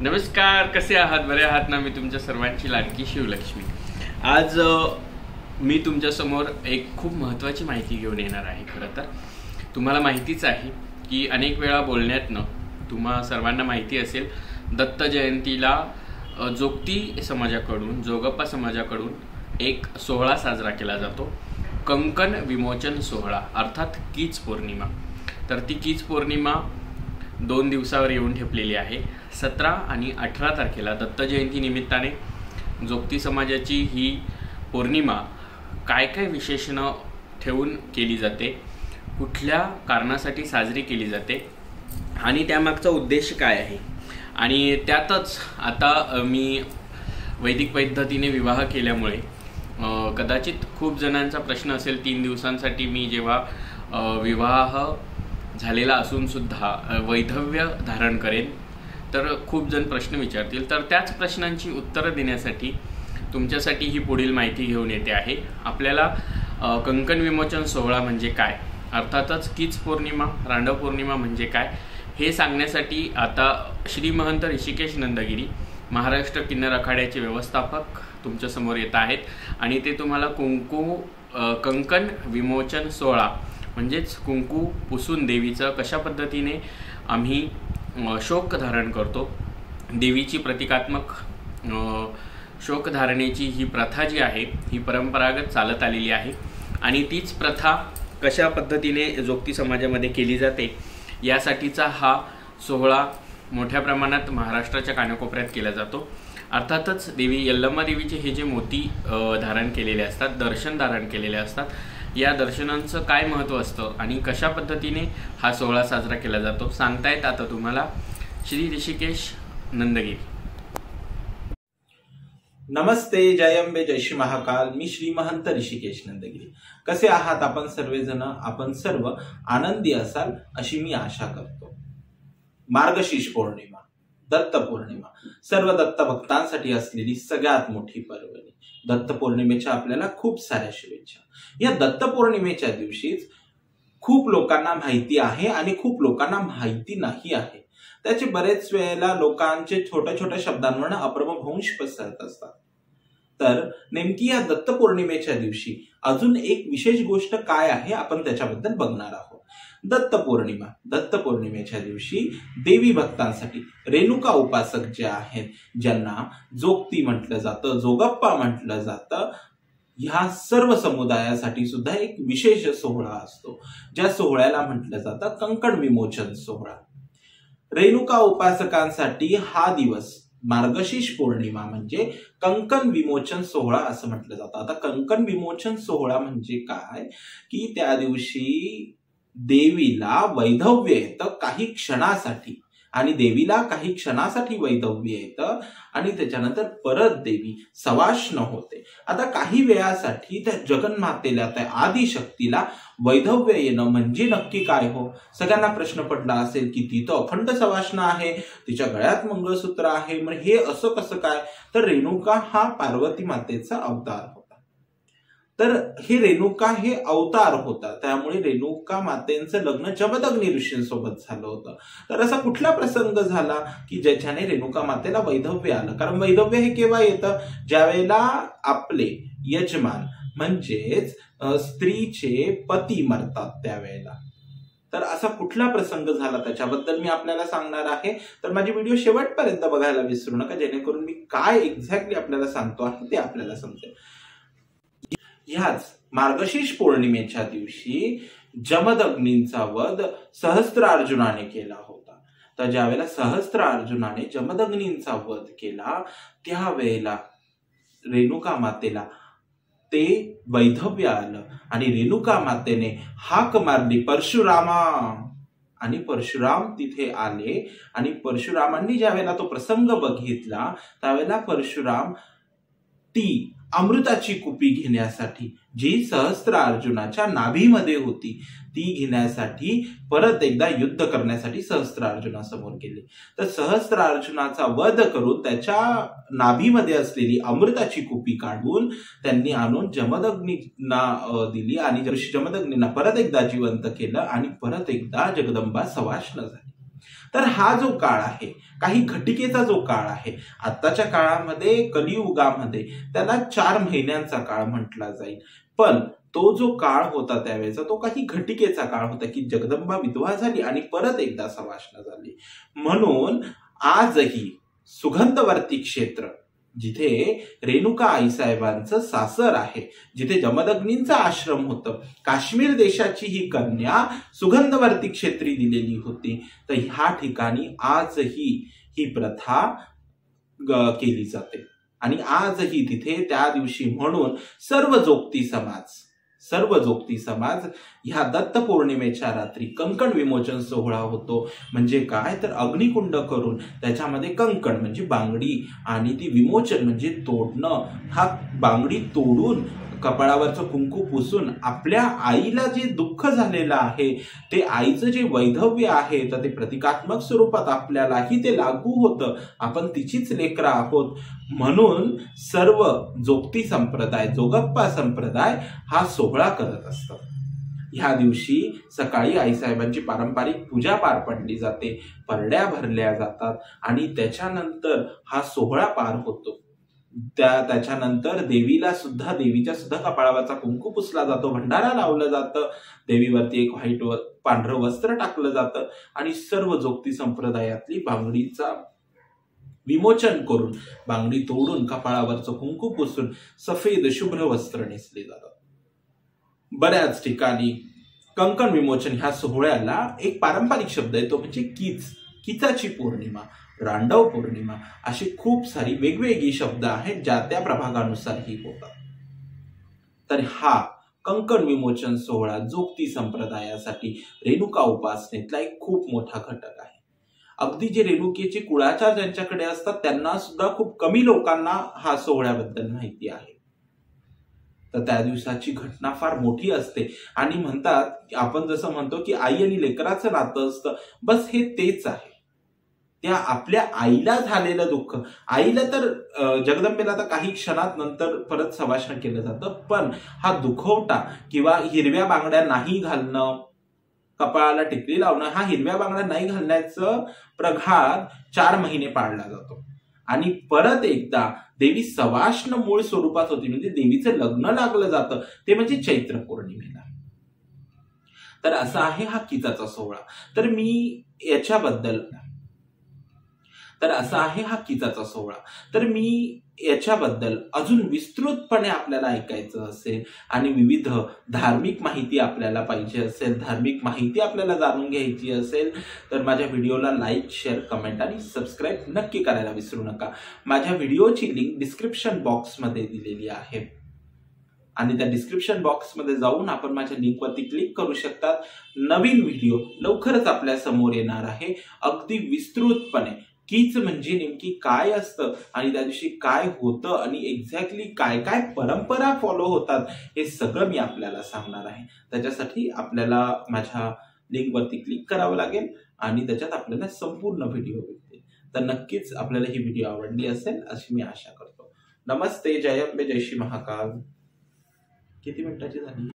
नमस्कार कसे आहात? बरे आहात ना? मी तुमच्या सर्वांची लाडकी शिवलक्ष्मी. आज मी तुमच्यासमोर एक खूप महत्त्वाची माहिती घेऊन येणार आहे खरं तर. तुम्हाला माहितीच आहे की अनेक वेळा बोलण्यातनं तुम्हा सर्वांना माहिती असेल दत्त जयंतीला जोगती समाजाकडून जोगप्पा समाजाकडून एक सोहळा साजरा केला जातो. कंकण विमोचन सोहळा अर्थात कीच पौर्णिमा. तर ती कीच पौर्णिमा दोन दिवसावर येऊन ठेपलेली आहे. सतरा आणि अठरा तारखेला दत्त जयंती निमित्ताने जोगती समाजाची ही पौर्णिमा काय काय विशेषणं ठेवून केली जाते कुठल्या कारणासाठी साजरी केली जाते आणि त्यामागचा उद्देश काय आहे? आणि त्यातच आता मी वैदिक पद्धतीने विवाह केल्यामुळे कदाचित खूप जणांचा प्रश्न असेल तीन दिवसांसाठी मी जेव्हा विवाह झालेला असूनसुद्धा वैधव्य धारण करेन तर खूप जण प्रश्न विचारतील. तर त्याच प्रश्नांची उत्तरं देण्यासाठी तुमच्यासाठी ही पुढील माहिती घेऊन येते आहे. आपल्याला कंकण विमोचन सोहळा म्हणजे काय? अर्थातच कीच पौर्णिमा रांडव पौर्णिमा म्हणजे काय? हे सांगण्यासाठी आता श्री महंत ऋषिकेश नंदगिरी महाराष्ट्र किन्नर आखाड्याचे व्यवस्थापक तुमच्यासमोर येत आहेत. आणि ते तुम्हाला कुंकू कंकण विमोचन सोहळा म्हणजेच कुंकू पुसून देवीचं कशा पद्धतीने आम्ही शोक धारण करतो. देवीची प्रतिकात्मक शोकधारणेची शोक धारणेची ही प्रथा जी आहे ही परंपरागत चालत आलेली आहे. आणि तीच प्रथा कशा पद्धतीने जोगती समाजामध्ये केली जाते यासाठीचा हा सोहळा मोठ्या प्रमाणात महाराष्ट्राच्या कानाकोपऱ्यात केला जातो. अर्थातच देवी यल्लम्मा देवीचे हे जे मोती धारण केलेले असतात दर्शन धारण केलेले असतात या दर्शनांचं काय महत्त्व असतं आणि कशा पद्धतीने हा सोहळा साजरा केला जातो सांगतायत आता तुम्हाला श्री ऋषिकेश नंदगिरी नमस्ते जय अंबे जय श्री महाकाल. मी श्री महंत ऋषिकेश नंदगिरी कसे आहात आपण सर्वजण? आपण सर्व आनंदी असाल अशी मी आशा करतो. मार्गशीर्ष पौर्णिमा. दत्त पौर्णिमा सर्व दत्त भक्तांसाठी असलेली सगळ्यात मोठी पर्वणी. दत्त पौर्णिमेच्या आपल्याला खूप साऱ्या शुभेच्छा. या दत्त पौर्णिमेच्या दिवशीच खूप लोकांना माहिती आहे आणि खूप लोकांना माहिती नाही आहे. त्याचे बरेच वेळेला लोकांचे छोट्या छोट्या शब्दांवर अप्रभवंश पसरत असतात. तर नेमकी या दत्त पौर्णिमेच्या दिवशी अजून एक विशेष गोष्ट काय आहे आपण त्याच्याबद्दल बघणार आहोत. दत्त पौर्णिमा दत्त पौर्णिमेच्या दिवशी देवी भक्तांसाठी रेणुका उपासक जे आहेत ज्यांना जोगती म्हटलं जातं जोगप्पा म्हटलं जातं ह्या सर्व समुदायासाठी सुद्धा एक विशेष सोहळा असतो. ज्या सोहळ्याला म्हटलं जातं कंकण विमोचन सोहळा. रेणुका उपासकांसाठी हा दिवस मार्गशीर्ष पौर्णिमा म्हणजे कंकण विमोचन सोहळा असं म्हटलं जातं. आता कंकण विमोचन सोहळा म्हणजे काय? की त्या दिवशी देवीला वैधव्य येतं काही क्षणासाठी. आणि देवीला काही क्षणासाठी वैधव्य येतं आणि त्याच्यानंतर परत देवी सवाष्ण होते. आता काही वेळासाठी त्या जगन्मातेला त्या आदिशक्तीला वैधव्य येणं म्हणजे नक्की काय हो? सगळ्यांना प्रश्न पडला असेल की ती तर अखंड सवाष्ण आहे तिच्या गळ्यात मंगळसूत्र आहे मग हे असं कसं काय? तर रेणुका हा पार्वती मातेचा अवतार हो. तर हे रेणुका हे अवतार होता. त्यामुळे रेणुका मातेंचं लग्न जमदग्नी ऋषींसोबत झालं होतं. तर असा कुठला प्रसंग झाला की ज्याच्याने रेणुका मातेला वैधव्य आलं? कारण वैधव्य हे केव्हा येतं? ज्यावेळेला आपले यजमान म्हणजेच स्त्रीचे पती मरतात त्यावेळेला. तर असा कुठला प्रसंग झाला? त्याच्याबद्दल मी आपल्याला सांगणार आहे. तर माझी व्हिडिओ शेवटपर्यंत बघायला विसरू नका. जेणेकरून मी काय एक्झॅक्टली आपल्याला सांगतो आहे ते आपल्याला समजेल. ह्याच मार्गशीर्ष पौर्णिमेच्या दिवशी जमदग्नींचा वध सहस्त्र अर्जुनाने केला होता. तर ज्यावेळेला सहस्त्र अर्जुनाने जमदग्नींचा वध केला त्यावेळेला रेणुका मातेला ते वैधव्य आलं आणि रेणुका मातेने हाक मारली परशुरामा! आणि परशुराम तिथे आले आणि परशुरामांनी ज्यावेळेला तो प्रसंग बघितला त्यावेळेला परशुराम ती अमृताची कुपी घेण्यासाठी जी सहस्त्र अर्जुनाच्या नाभीमध्ये होती ती घेण्यासाठी परत एकदा युद्ध करण्यासाठी सहस्त्र अर्जुनासमोर गेले. तर सहस्त्र अर्जुनाचा वध करून त्याच्या नाभीमध्ये असलेली अमृताची कुपी काढून त्यांनी आणून जमदग्नींना दिली आणि जमदग्नींना परत एकदा जिवंत केलं आणि परत एकदा जगदंबा सवाष्ण झाली. तर हा जो काळ आहे काही घटिकेचा जो काळ आहे आत्ताच्या काळामध्ये कलियुगामध्ये त्याला चार महिन्यांचा काळ म्हटला जाईल. पण तो जो काळ होता त्यावेळेचा तो काही घटिकेचा काळ होता की जगदंबा विधवा झाली आणि परत एकदा सवाष्ण झाली. म्हणून आजही सुगंधवर्ती क्षेत्र जिथे रेणुका आईसाहेबांचं सासर आहे जिथे जमदग्नींचा आश्रम होतं. काश्मीर देशाची ही कन्या सुगंधवर्ती क्षेत्री दिलेली होती. तर ह्या ठिकाणी आजही ही प्रथा केली जाते. आणि आजही तिथे त्या दिवशी म्हणून सर्व जोगती समाज सर्व जोगती समाज ह्या दत्त पौर्णिमेच्या रात्री कंकण विमोचन सोहळा होतो. म्हणजे काय? तर अग्निकुंड करून त्याच्यामध्ये कंकण म्हणजे बांगडी आणि ती विमोचन म्हणजे तोडणं. हा बांगडी तोडून कपाळावरचं कुंकू पुसून आपल्या आईला जे दुःख झालेलं आहे ते आईचं जे वैधव्य आहे तर ते प्रतिकात्मक स्वरूपात आपल्यालाही ते लागू होतं. आपण तिचीच लेकरं आहोत. म्हणून सर्व जोगती संप्रदाय जोगप्पा संप्रदाय हा सोहळा करत असतो. ह्या दिवशी सकाळी आईसाहेबांची पारंपरिक पूजा पार पडली जाते. परड्या भरल्या जातात आणि त्याच्यानंतर हा सोहळा पार होतो. त्या त्याच्यानंतर देवीला सुद्धा देवीच्या सुद्धा कपाळावरचा कुंकू पुसला जातो भंडारा लावलं जातं देवीवरती एक व्हाईट व पांढरं वस्त्र टाकलं जातं आणि सर्व जोगती संप्रदायातली बांगडीचा विमोचन करून बांगडी तोडून कपाळावरचं कुंकू पुसून सफेद शुभ्र वस्त्र नेसले जातात बऱ्याच ठिकाणी कंकण विमोचन ह्या सोहळ्याला एक पारंपरिक शब्द आहे तो म्हणजे कीच किचाची पौर्णिमा. रांडव पौर्णिमा अशी खूप सारी वेगवेगळी शब्द आहेत ज्या त्या प्रभागानुसार ही होतात. तर हा कंकण विमोचन सोहळा जोगती संप्रदायासाठी रेणुका उपासनेतला एक खूप मोठा घटक आहे. अगदी जे रेणुकेचे कुळाचार ज्यांच्याकडे असतात त्यांना सुद्धा खूप कमी लोकांना हा सोहळ्याबद्दल माहिती आहे. तर त्या दिवसाची घटना फार मोठी असते. आणि म्हणतात आपण जसं म्हणतो की आई आणि लेकराचं नातं असतं. बस हे तेच आहे. त्या आपल्या आईला झालेलं दुःख. आईला तर जगदंबेला तर काही क्षणात नंतर परत सभाषण केलं जातं. पण हा दुखवटा किंवा हिरव्या बांगड्या नाही घालणं कपाळाला टिकली लावणं हा हिरव्या बांगड्या नाही घालण्याचं प्रघात चार महिने पाळला जातो. आणि परत एकदा देवी सवाष्ण मूळ स्वरूपात होती. म्हणजे देवीचं लग्न लागलं जातं. ते म्हणजे चैत्र पौर्णिमेला. तर असा आहे हा किताचा सोहळा. तर मी याच्याबद्दल तर असा आहे हा किचाचा सोहळा. तर मी याच्याबद्दल अजून विस्तृतपणे आपल्याला ऐकायचं असेल आणि विविध धार्मिक माहिती आपल्याला पाहिजे असेल धार्मिक माहिती आपल्याला जाणून घ्यायची असेल तर माझ्या व्हिडिओला लाईक शेअर कमेंट आणि सबस्क्राईब नक्की करायला विसरू नका. माझ्या व्हिडिओची लिंक डिस्क्रिप्शन बॉक्समध्ये दिलेली आहे. आणि त्या डिस्क्रिप्शन बॉक्समध्ये जाऊन आपण माझ्या लिंकवरती क्लिक करू शकतात. नवीन व्हिडिओ लवकरच आपल्यासमोर येणार आहे. अगदी विस्तृतपणे. कीच म्हणजे नेमकी काय असतं आणि त्या दिवशी काय होतं आणि एक्झॅक्टली काय काय परंपरा फॉलो होतात हे सगळं मी आपल्याला सांगणार आहे. त्याच्यासाठी आपल्याला माझ्या लिंकवरती क्लिक करावं लागेल आणि त्याच्यात आपल्याला संपूर्ण व्हिडिओ भेटतील. तर नक्कीच आपल्याला ही व्हिडिओ आवडली असेल अशी मी आशा करतो. नमस्ते जय अंबे जय श्री महाकाल. किती मिनिटाची झाली?